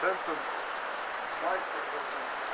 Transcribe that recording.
Центр. Мальчик,